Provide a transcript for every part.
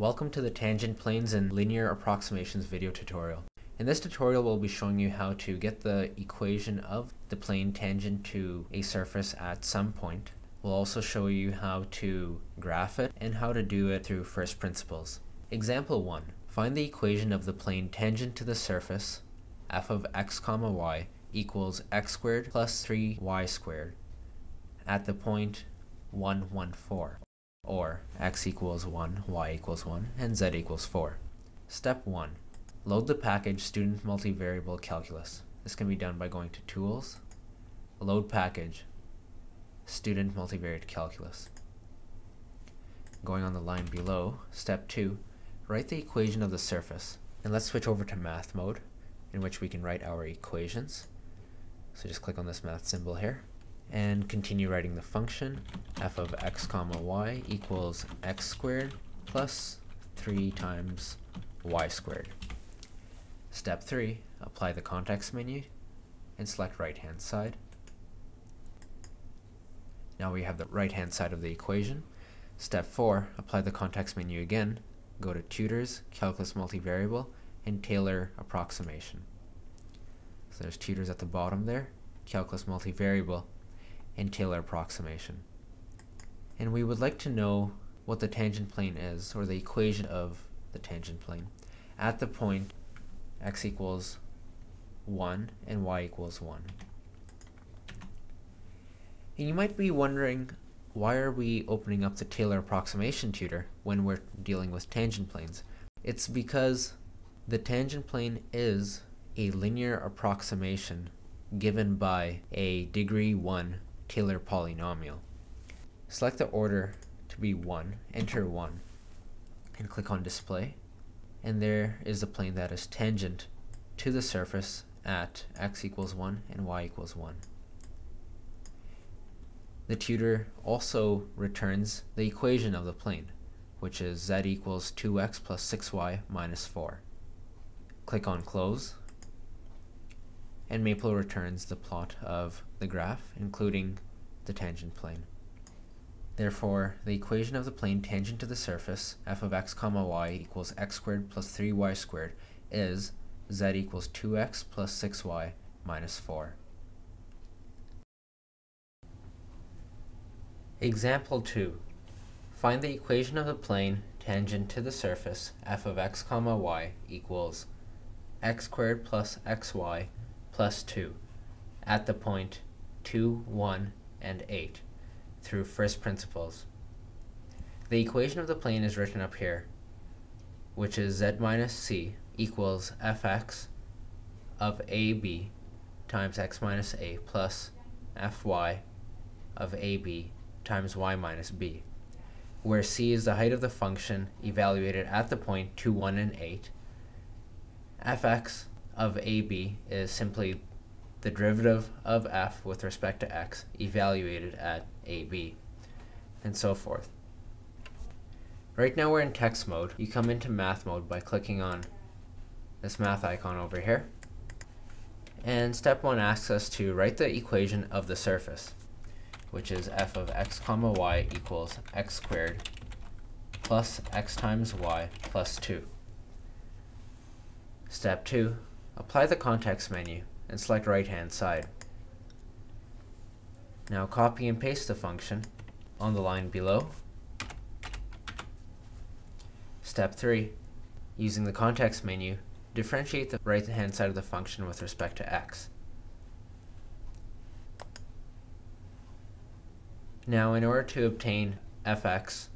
Welcome to the Tangent Planes and Linear Approximations video tutorial. In this tutorial we'll be showing you how to get the equation of the plane tangent to a surface at some point. We'll also show you how to graph it and how to do it through first principles. Example 1. Find the equation of the plane tangent to the surface f of x comma y equals x squared plus 3y squared at the point 1, 1, 4 or x equals 1, y equals 1, and z equals 4. Step 1. Load the package Student Multivariable Calculus. This can be done by going to Tools, Load Package, Student Multivariate Calculus. Going on the line below, Step 2. Write the equation of the surface. And let's switch over to Math mode, in which we can write our equations. So just click on this math symbol here and continue writing the function f of x comma y equals x squared plus 3 times y squared. Step 3, apply the context menu and select right hand side. Now we have the right hand side of the equation. Step 4, apply the context menu again, go to Tutors, Calculus Multivariable, and Taylor Approximation. So there's tutors at the bottom there, Calculus Multivariable, and Taylor approximation. And we would like to know what the tangent plane is, or the equation of the tangent plane, at the point x equals 1 and y equals 1. And you might be wondering, why are we opening up the Taylor approximation tutor when we're dealing with tangent planes? It's because the tangent plane is a linear approximation given by a degree 1 Taylor polynomial. Select the order to be 1, enter 1, and click on display. And there is the plane that is tangent to the surface at x equals 1 and y equals 1. The tutor also returns the equation of the plane, which is z equals 2x plus 6y minus 4. Click on close and Maple returns the plot of the graph, including the tangent plane. Therefore, the equation of the plane tangent to the surface, f of x comma y equals x squared plus 3y squared, is z equals 2x plus 6y minus 4. Example 2. Find the equation of the plane tangent to the surface, f of x comma y equals x squared plus xy plus 2 at the point 2, 1, and 8 through first principles. The equation of the plane is written up here, which is z minus c equals fx of ab times x minus a plus fy of ab times y minus b, where c is the height of the function evaluated at the point 2, 1, and 8. fx of AB is simply the derivative of f with respect to x evaluated at AB, and so forth. Right now we're in text mode. You come into math mode by clicking on this math icon over here. And step one asks us to write the equation of the surface, which is f of x comma y equals x squared plus x times y plus 2. Step 2, Apply the context menu and select right hand side. Now copy and paste the function on the line below. Step 3. Using the context menu, differentiate the right hand side of the function with respect to x. Now in order to obtain fx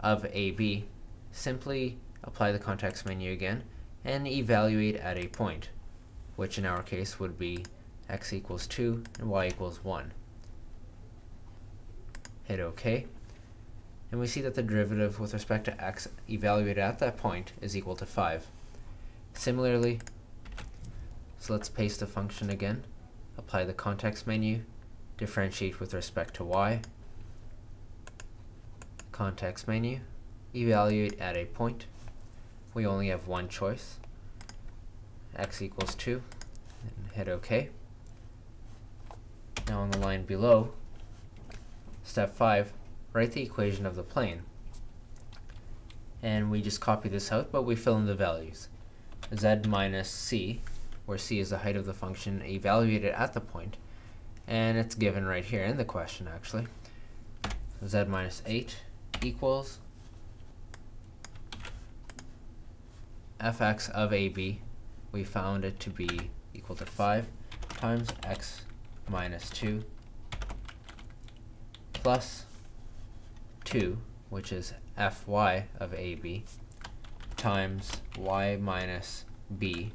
of ab, simply apply the context menu again and evaluate at a point, which in our case would be x equals 2 and y equals 1. Hit OK. And we see that the derivative with respect to x evaluated at that point is equal to 5. Similarly, so let's paste the function again, apply the context menu, differentiate with respect to y, context menu, evaluate at a point, we only have one choice, x equals 2, and hit OK. Now on the line below, step 5, write the equation of the plane. and we just copy this out, but we fill in the values. z minus c, where c is the height of the function evaluated at the point, and it's given right here in the question actually. z minus 8 equals fx of ab, we found it to be equal to 5 times x minus 2 plus 2, which is fy of ab, times y minus b,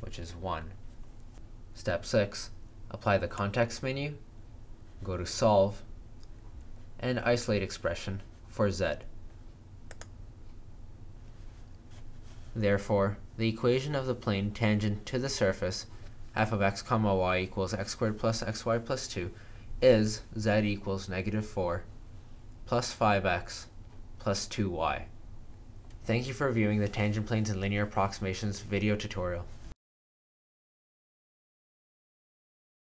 which is 1. Step 6, apply the context menu, go to solve, and isolate expression for z. Therefore, the equation of the plane tangent to the surface f of x comma y equals x squared plus xy plus 2 is z equals negative 4 plus 5x plus 2y. Thank you for viewing the tangent planes and linear approximations video tutorial.